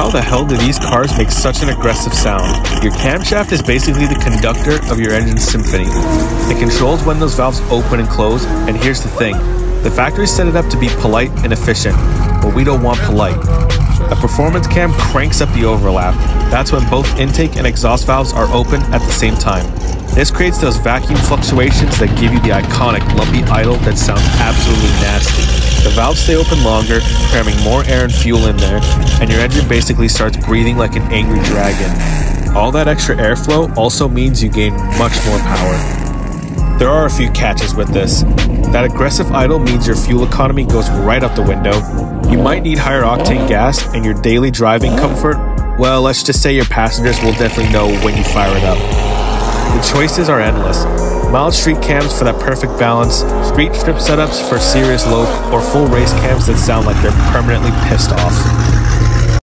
How the hell do these cars make such an aggressive sound? Your camshaft is basically the conductor of your engine's symphony. It controls when those valves open and close, and here's the thing. The factory set it up to be polite and efficient, but we don't want polite. A performance cam cranks up the overlap. That's when both intake and exhaust valves are open at the same time. This creates those vacuum fluctuations that give you the iconic lumpy idle that sounds absolutely nasty. The valves stay open longer, cramming more air and fuel in there, and your engine basically starts breathing like an angry dragon. All that extra airflow also means you gain much more power. There are a few catches with this. That aggressive idle means your fuel economy goes right up the window. You might need higher octane gas, and your daily driving comfort, well, let's just say your passengers will definitely know when you fire it up. The choices are endless. Mild street cams for that perfect balance, street strip setups for serious lope, or full race cams that sound like they're permanently pissed off.